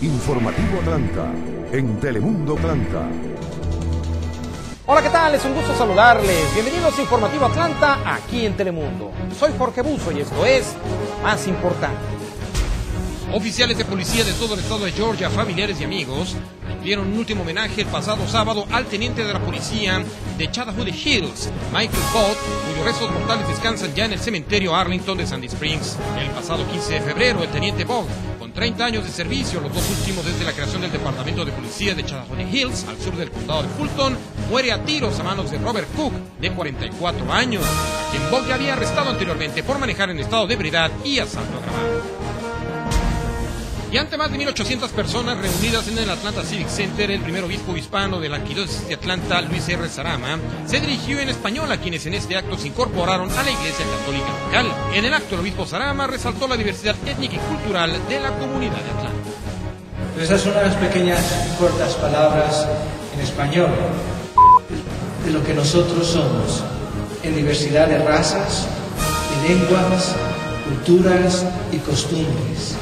Informativo Atlanta, en Telemundo Atlanta. Hola, ¿qué tal? Es un gusto saludarles. Bienvenidos a Informativo Atlanta, aquí en Telemundo. Soy Jorge Buzo y esto es Más Importante. Oficiales de policía de todo el estado de Georgia, familiares y amigos, dieron un último homenaje el pasado sábado al teniente de la policía de Chattahoochee Hills, Michael Bott, cuyos restos mortales descansan ya en el cementerio Arlington de Sandy Springs. El pasado 15 de febrero, el teniente Bott, 30 años de servicio, los dos últimos desde la creación del Departamento de Policía de Chattahoochee Hills, al sur del condado de Fulton, muere a tiros a manos de Robert Cook, de 44 años, quien Bott ya había arrestado anteriormente por manejar en estado de ebriedad y asalto agravado. Y ante más de 1.800 personas reunidas en el Atlanta Civic Center, el primer obispo hispano de la arquidiócesis de Atlanta, Luis R. Sarama, se dirigió en español a quienes en este acto se incorporaron a la iglesia católica local. En el acto, el obispo Sarama resaltó la diversidad étnica y cultural de la comunidad de Atlanta. Esas son unas pequeñas cortas palabras en español de lo que nosotros somos en diversidad de razas, de lenguas, culturas y costumbres.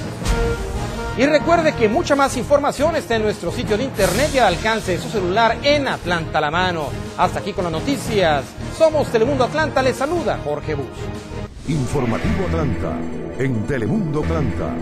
Y recuerde que mucha más información está en nuestro sitio de internet y al alcance de su celular en Atlanta la mano. Hasta aquí con las noticias. Somos Telemundo Atlanta, les saluda Jorge Bus. Informativo Atlanta, en Telemundo Atlanta.